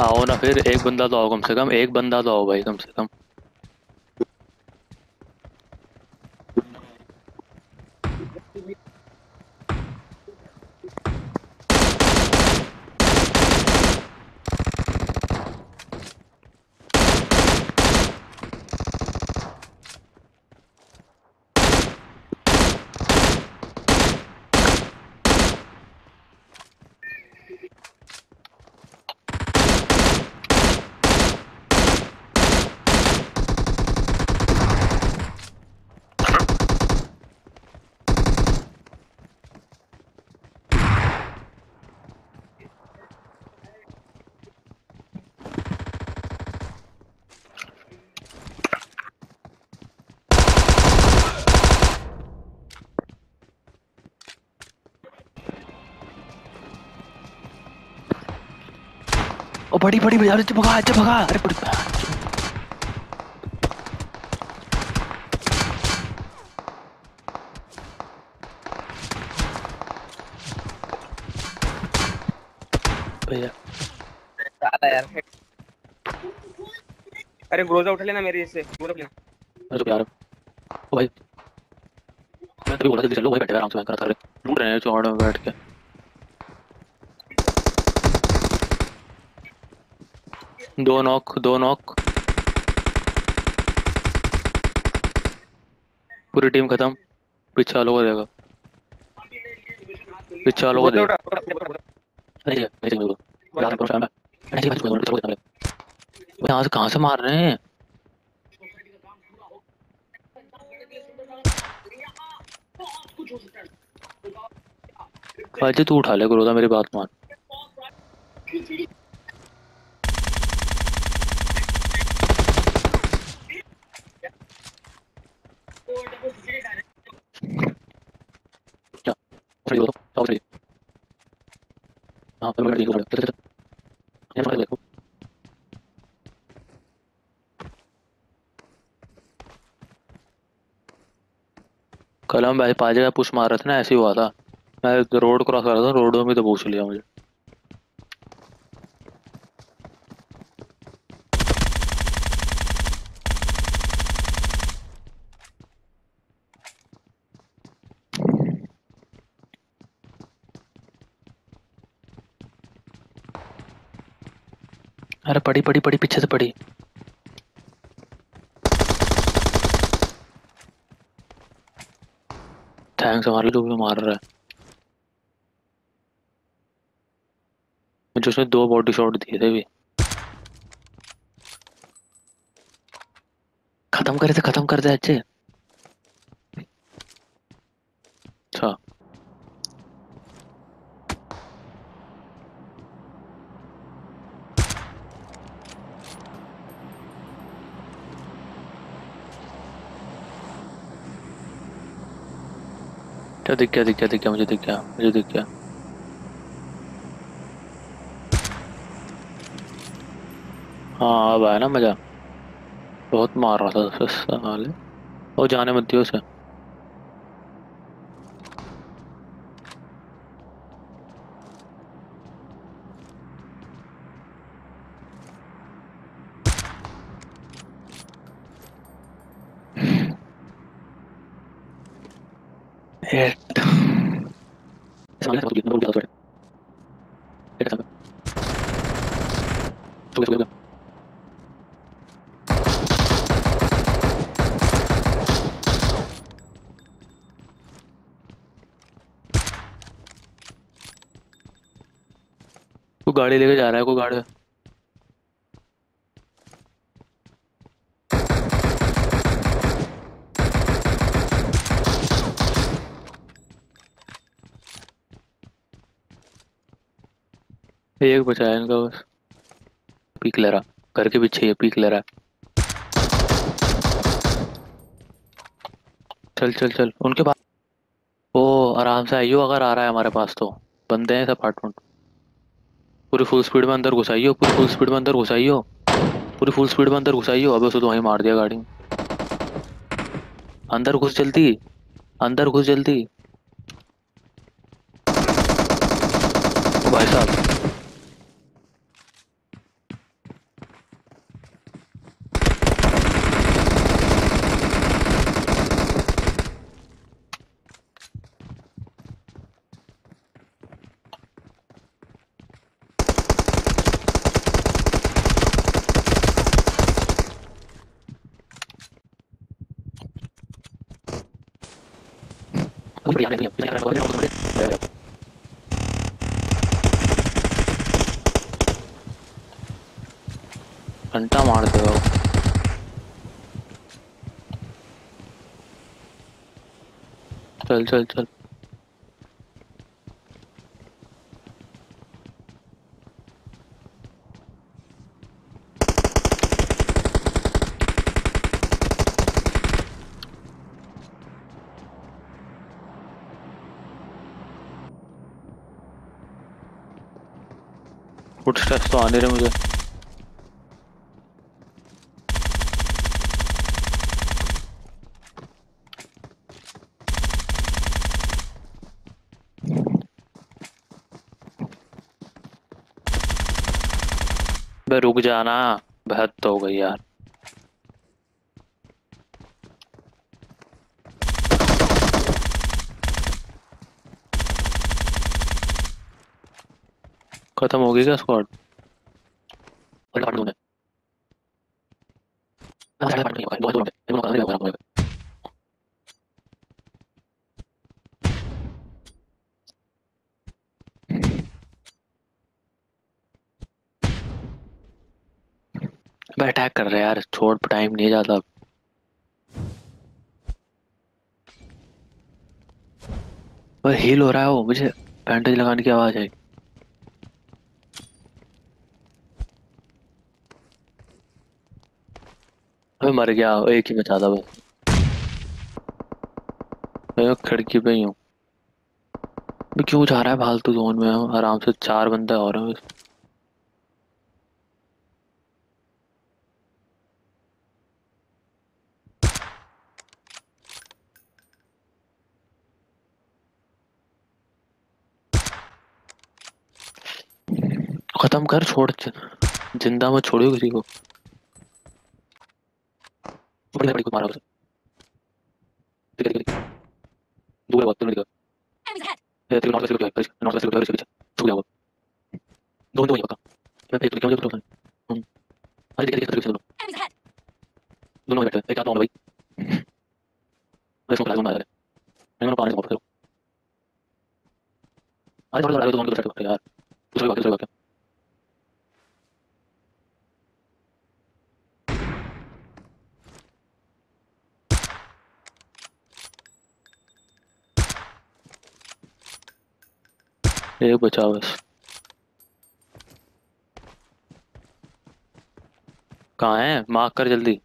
आओ ना फिर एक बंदा तो आओ कम से कम, एक बंदा तो आओ भाई कम से कम। ओ बड़ी बड़ी बजा अरे भगा अच्छा भगा। अरे बड़ी अरे ग्रोजा उठा लेना मेरे से। ग्रोजा लेना। अरे तो यार ओ भाई। मैं तभी बोला जल्दी चलो भाई बैठे आराम से मैं कर रहे लूट रहे हैं चौड़ बैठ के। दो नॉक दो नॉक। पूरी टीम खत्म। पीछे को देगा पीछे ग्रोजा देगा यहाँ से कहाँ से मार रहे हैं? भाई तू उठा ले गुरुदा मेरी बात मान क्या सही बोलो सब सही फिर मैं ठीक चल चल ये देखो कल हम भाई, पाजे का पुश मार रहे थे ना, ऐसे हुआ था। मैं रोड क्रॉस कर रहा था, रोड में तो पूछ लिया मुझे। अरे पड़ी पड़ी पड़ी, पीछे से पड़ी। थैंक्स हमारे जो भी मार रहा है। मुझे उसने दो बॉडी शॉट दिए थे भी खत्म करे थे, खत्म कर दे अच्छा। क्या दिख गया दिख गया दिख गया, मुझे दिख गया, मुझे दिख गया। हाँ अब आया ना मज़ा। बहुत मार रहा था साले। वो जाने मत दियो उसे। Shit. सामने से है एक सामने गाड़ी लेके जा रहा है कोई गाड़ी एक बचा है इनका बस। पीक ले रहा। घर के पीछे ये पीक ले रहा। है चल चल चल। उनके पास ओ, आराम से आइयो अगर आ रहा है हमारे पास तो। बंदे हैं अपार्टमेंट। पूरी फुल स्पीड में अंदर घुसाइयो। पूरी फुल स्पीड में अंदर घुसाइयो। पूरी फुल स्पीड में अंदर घुसाइयो। अबे उसे तो वहीं मार दिया गाड़ी अंदर घुस जल्दी। अंदर घुस जल्दी ओ भाई साहब घंटा मार दे हो चल। फुटस्टेप्स तो आने रहे मुझे रुक जाना बेहद तो हो गई यार। खत्म हो गई क्या स्क्वाड अटैक कर रहे हैं यार छोड़ टाइम नहीं ज़्यादा पर हील हो रहा है वो मुझे बैंडेज लगाने की आवाज़ आई। अबे मर गया, एक ही बचा था मैं खिड़की पे ही हूँ। क्यों जा रहा है फालतू जोन में? आराम से चार बंदे और हैं खत्म कर, छोड़। ज़िंदा मत छोड़ियो किसी को। बड़ी बड़ी को मारा उसे ठीक है ठीक है। दूर बहुत दूर निकल ये तेरे नॉर्थ वेस्ट को है नॉर्थ वेस्ट को है पीछे छू गया वो। दो दो ही पक्का। मैं एक तो क्या मुझे हम अरे देख देख देख दोनों दोनों बैठे एक आता हूँ भाई। मैं इसको प्लाज्मा मार रहा है। मैंने पानी से करो। अरे थोड़ा लड़ा दो दोनों को सेट कर यार। दूसरे बाकी दूसरे बाकी एक बचा बस। कहाँ है? मार कर जल्दी।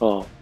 Oh.